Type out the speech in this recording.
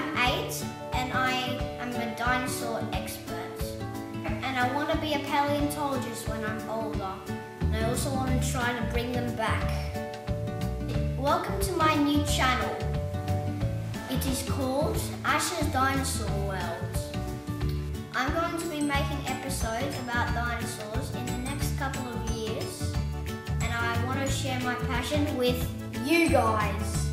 I'm eight and I am a dinosaur expert. And I want to be a paleontologist when I'm older. And I also want to try to bring them back. Welcome to my new channel. It is called Asher's Dinosaur World. I'm going to be making episodes about dinosaurs in the next couple of years. And I want to share my passion with you guys.